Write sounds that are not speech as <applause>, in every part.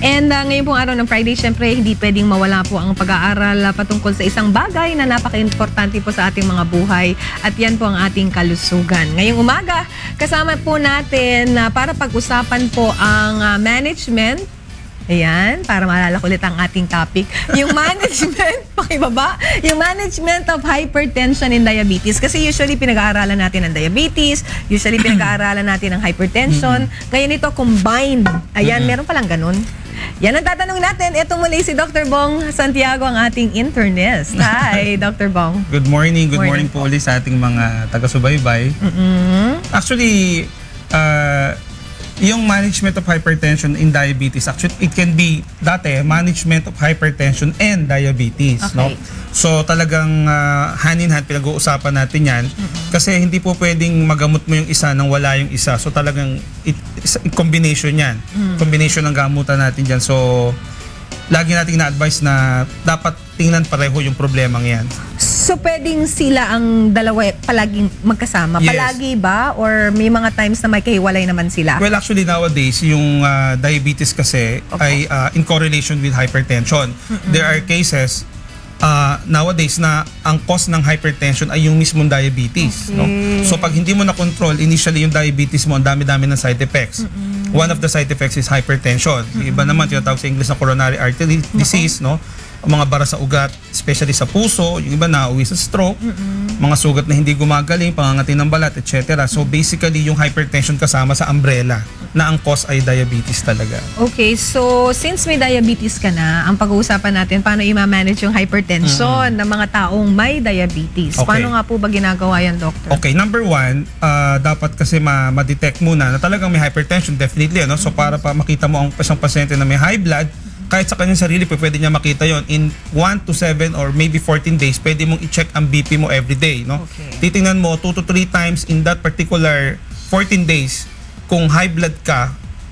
And uh, ngayon pong araw ng Friday, syempre hindi pwedeng mawala po ang pag-aaral uh, patungkol sa isang bagay na napaka-importante po sa ating mga buhay at yan po ang ating kalusugan. Ngayong umaga, kasama po natin na uh, para pag-usapan po ang uh, management Ayan, para maalala ko ulit ang ating topic. Yung <laughs> management, <laughs> pakibaba, yung management of hypertension and diabetes. Kasi usually pinag-aaralan natin ang diabetes, usually <clears throat> pinag-aaralan natin ang hypertension. Ngayon ito combined. Ayan, meron palang ganun. Yan ang tatanong natin. Ito muli si Dr. Bong Santiago, ang ating internist. Hi, <laughs> Dr. Bong. Good morning. Good morning, morning po ulit sa ating mga taga-subaybay. Mm-hmm. Actually, uh, yung management of hypertension in diabetes, actually, it can be dati, management of hypertension and diabetes. Okay. No? So talagang uh, hand in hand, pinag-uusapan natin yan. Kasi hindi po pwedeng magamot mo yung isa nang wala yung isa. So talagang it, it, combination yan. Mm-hmm. Combination ng gamutan natin dyan. So lagi nating na-advise na dapat tingnan pareho yung problemang yan. So pwedeng sila ang dalawa palaging magkasama? Yes. Palagi ba? Or may mga times na may kahiwalay naman sila? Well, actually nowadays, yung uh, diabetes kasi okay. ay uh, in correlation with hypertension. Mm-hmm. There are cases uh, nowadays na ang cause ng hypertension ay yung mismong diabetes. Okay. No? So pag hindi mo na-control, initially yung diabetes mo, ang dami-dami ng side effects. Mm-hmm. One of the side effects is hypertension. Mm-hmm. Iba naman tinatawag sa English na coronary artery disease, no? Mga bara sa ugat, especially sa puso, yung iba na uwi sa stroke, mm-hmm. mga sugat na hindi gumagaling, pangangati ng balat, etc. So basically, yung hypertension kasama sa umbrella na ang cause ay diabetes talaga. Okay, so since may diabetes ka na, ang pag-uusapan natin, paano i-manage yung hypertension mm-hmm. ng mga taong may diabetes? Okay. Paano nga po ba ginagawa yan, doctor? Okay, number one, uh, dapat kasi ma- ma-detect muna na talagang may hypertension, definitely. Ano? So para pa makita mo ang isang pasyente na may high blood, kahit sa kanyang sarili, pwede niya makita yon in 1 to 7 or maybe 14 days, pwede mong i-check ang BP mo every day. No? Okay. Titingnan mo 2 to 3 times in that particular 14 days kung high blood ka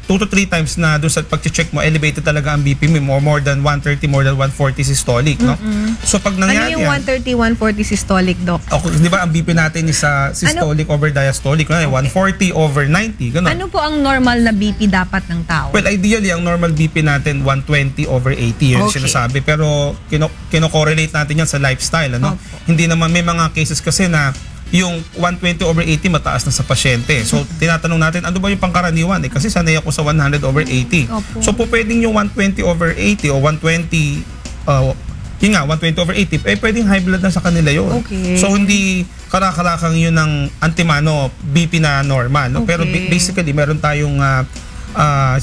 2 to 3 times na doon sa pag-check mo, elevated talaga ang BP mo, more, more than 130, more than 140 systolic, no? Mm-hmm. So pag nangyari Ano yung 130, 140 systolic, Doc? Okay, di ba ang BP natin is sa systolic ano? over diastolic, no? okay. 140 over 90, ganun. Ano po ang normal na BP dapat ng tao? Well, ideally, ang normal BP natin 120 over 80, yun okay. sinasabi. Pero kino, kino-correlate natin yan sa lifestyle, ano? Okay. Hindi naman, may mga cases kasi na yung 120 over 80 mataas na sa pasyente. So, tinatanong natin, ano ba yung pangkaraniwan? Eh, kasi sanay ako sa 100 over 80. Opo. So, po pwedeng yung 120 over 80 o 120, uh, yun nga, 120 over 80, eh, pwedeng high blood na sa kanila yun. Okay. So, hindi karakarakang yun ng antimano BP na normal. No? Okay. Pero basically, meron tayong uh, uh,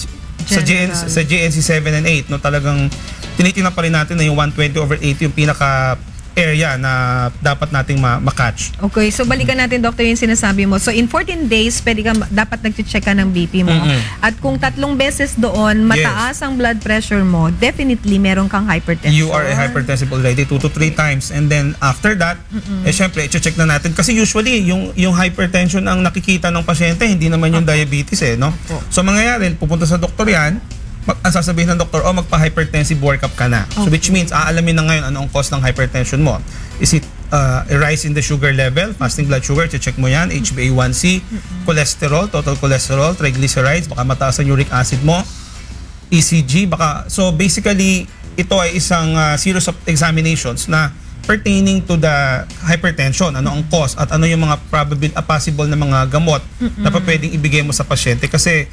sa, GN, sa GNC 7 and 8, no, talagang tinitingnan pa rin natin na yung 120 over 80 yung pinaka area na dapat nating ma- catch Okay, so balikan natin doctor yung sinasabi mo. So in 14 days, pwede ka dapat nag-check ka ng BP mo. Mm-hmm. At kung tatlong beses doon mataas yes. ang blood pressure mo, definitely meron kang hypertension. You are a hypertensive already 2 to 3 times and then after that, mm-hmm. eh syempre i-check na natin kasi usually yung yung hypertension ang nakikita ng pasyente, hindi naman yung okay. diabetes eh, no? Okay. So mangyayari, pupunta sa doktor 'yan, mag, ang sasabihin ng doktor, oh, magpa-hypertensive workup ka na. Okay. So which means, aalamin na ngayon ano ang cause ng hypertension mo. Is it uh, a rise in the sugar level, fasting blood sugar, check mo yan, HbA1c, cholesterol, total cholesterol, triglycerides, baka mataas ang uric acid mo, ECG, baka, so basically, ito ay isang uh, series of examinations na pertaining to the hypertension, ano ang cause at ano yung mga probable, uh, possible na mga gamot mm-hmm. na pa pwedeng ibigay mo sa pasyente kasi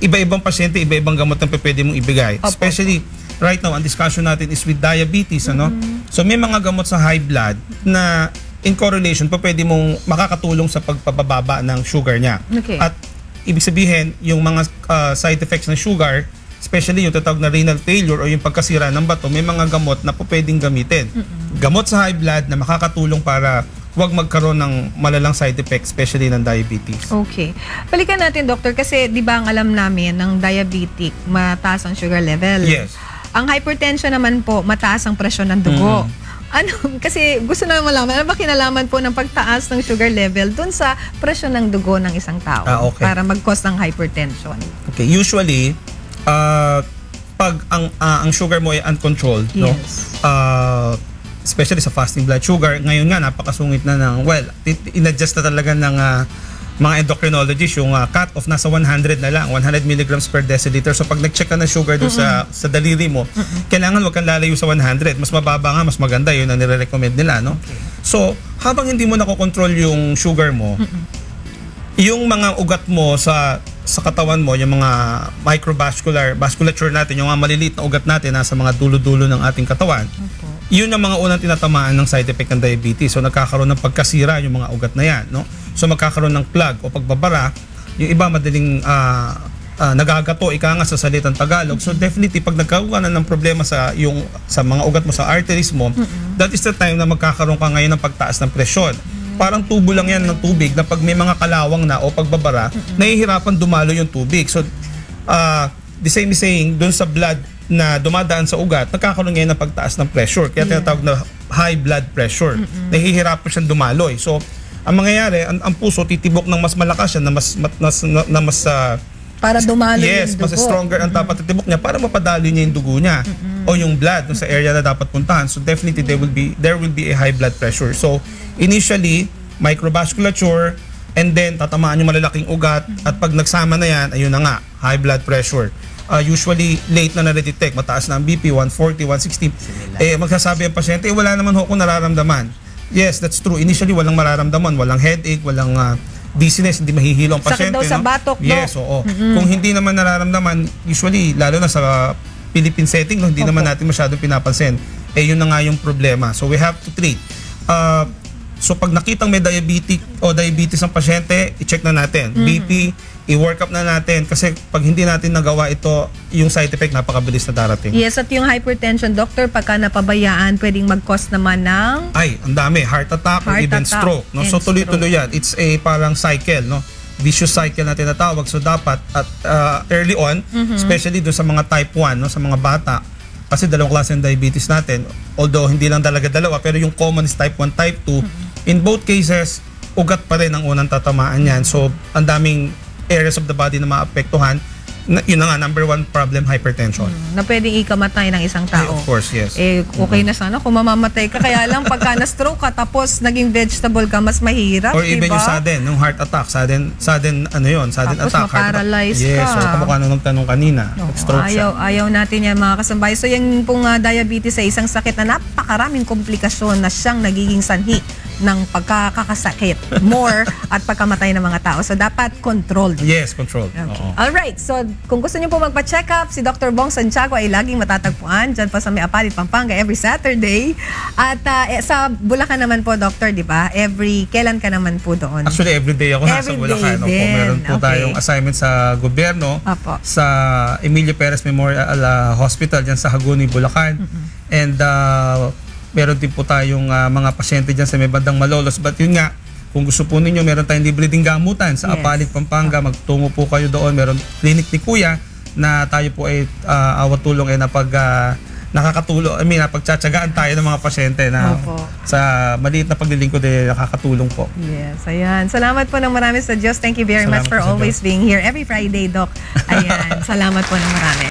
iba-ibang pasyente, iba-ibang gamot ang pwede mong ibigay. Opo. Especially right now, ang discussion natin is with diabetes, ano? Mm-hmm. So may mga gamot sa high blood na in correlation pa pwede mong makakatulong sa pagpapababa ng sugar niya. Okay. At ibig sabihin, yung mga uh, side effects ng sugar, especially yung tatawag na renal failure o yung pagkasira ng bato, may mga gamot na po pwedeng gamitin. Mm-hmm. Gamot sa high blood na makakatulong para huwag magkaroon ng malalang side effects, especially ng diabetes. Okay. Balikan natin, doctor, kasi di ba ang alam namin ng diabetic, mataas ang sugar level. Yes. Ang hypertension naman po, mataas ang presyon ng dugo. Mm. Ano, <laughs> kasi gusto na malaman, ano ba kinalaman po ng pagtaas ng sugar level dun sa presyon ng dugo ng isang tao ah, okay. para mag-cause ng hypertension? Okay, usually, uh, pag ang uh, ang sugar mo ay uncontrolled, yes. no? Uh, especially sa fasting blood sugar, ngayon nga napakasungit na ng, well, in-adjust na talaga ng uh, mga endocrinologists, yung uh, cut-off nasa 100 na lang, 100 milligrams per deciliter. So pag nag-check ka ng sugar doon sa, sa daliri mo, kailangan wag kang lalayo sa 100. Mas mababa nga, mas maganda. Yun ang nire-recommend nila. No? So, habang hindi mo nakokontrol yung sugar mo, yung mga ugat mo sa sa katawan mo, yung mga microvascular vasculature natin, yung mga maliliit na ugat natin nasa mga dulo-dulo ng ating katawan, yun ang mga unang tinatamaan ng side effect ng diabetes. So nagkakaroon ng pagkasira yung mga ugat na yan. No? So magkakaroon ng plug o pagbabara. Yung iba madaling ah, ah, nagagato, ika nga sa salitang Tagalog. So definitely, pag nagkaroon ka na ng problema sa, yung, sa mga ugat mo, sa arteries mo, that is the time na magkakaroon ka ngayon ng pagtaas ng presyon. Parang tubo lang yan ng tubig na pag may mga kalawang na o pagbabara, nahihirapan dumalo yung tubig. So, ah, the same is saying, dun sa blood na dumadaan sa ugat, nagkakaroon ngayon ng pagtaas ng pressure. Kaya tinatawag na high blood pressure. Nahihirapan siyang dumaloy. So, ang mangyayari, ang, ang puso titibok ng mas malakas siya, na mas, mat- mas, na, na mas ah, Para dumalo yes, yung mas dugo. stronger ang dapat titibok niya para mapadali niya yung dugo niya o yung blood dun sa area na dapat puntahan. So definitely there will be there will be a high blood pressure. So initially microvasculature and then tatamaan yung malalaking ugat at pag nagsama na yan, ayun na nga, high blood pressure. Uh, usually late na na-detect, mataas na ang BP, 140, 160. Eh magsasabi ang pasyente, eh, wala naman ho akong nararamdaman. Yes, that's true. Initially walang mararamdaman, walang headache, walang ah, dizziness, hindi mahihilo ang Sakit pasyente. daw sa no? batok, Doc. Yes, oo. Kung hindi naman nararamdaman, usually, lalo na sa Philippine setting, no, hindi Opo. naman natin masyadong pinapansin. Eh, yun na nga yung problema. So, we have to treat. Uh, so, pag nakitang may diabetic o diabetes ang pasyente, i-check na natin. BP, i-work up na natin. Kasi pag hindi natin nagawa ito, yung side effect napakabilis na darating. Yes, at yung hypertension, doctor, pagka napabayaan, pwedeng mag-cause naman ng Ay, ang dami. Heart attack or Heart even attack stroke. No? So tuloy-tuloy yan. It's a parang cycle. No? Vicious cycle na tinatawag. So dapat at uh, early on, Mm-hmm. especially doon sa mga type 1, no? sa mga bata, kasi dalawang klase ng diabetes natin. Although hindi lang talaga dalawa, pero yung common is type 1, type 2. Mm-hmm. In both cases, ugat pa rin ang unang tatamaan yan. So ang daming areas of the body na maapektuhan. Na, yun na nga, number one problem, hypertension. na pwedeng ikamatay ng isang Ay, tao. of course, yes. Eh, okay na sana kung mamamatay ka. Kaya lang, pagka <laughs> na-stroke ka, tapos naging vegetable ka, mas mahirap, Or even diba? yung sudden, yung heart attack, sudden, sudden ano yun, sudden Tapos attack. heart attack. maparalyze yes, ka. so kamukha nung nagtanong kanina, Oo, stroke ayaw, siya. ayaw natin yan mga kasambay. So yung pong ah, diabetes ay isang sakit na napakaraming komplikasyon na siyang nagiging sanhi ng pagkakasakit <laughs> more at pagkamatay ng mga tao. So dapat controlled. Yes, controlled. Okay. Oo. Alright, so kung gusto niyo po magpa-check up, si Dr. Bong Santiago ay laging matatagpuan dyan po sa May Apalit, Pampanga every Saturday. At ah, eh, sa Bulacan naman po, Doctor, di ba? Every, kailan ka naman po doon? Actually, everyday ako nasa Everyday Bulacan. Opo, meron po Okay. tayong assignment sa gobyerno Apo. sa Emilio Perez Memorial ah, Hospital dyan sa Haguni, Bulacan. And uh, meron din po tayong ah, mga pasyente dyan sa may bandang Malolos. But yun nga, kung gusto po ninyo, meron tayong libre ding gamutan sa Yes. Apalit, Pampanga. Magtungo po kayo doon. Meron clinic ni Kuya na tayo po ay uh, awat tulong ay napag ah, nakakatulong, I mean, napagtsatsagaan tayo ng mga pasyente na Opo. sa maliit na paglilingkod ay nakakatulong po. Yes, ayan. Salamat po ng marami sa Diyos. Thank you very Salamat much for always being here every Friday, Doc. Ayan, <laughs> salamat po ng marami.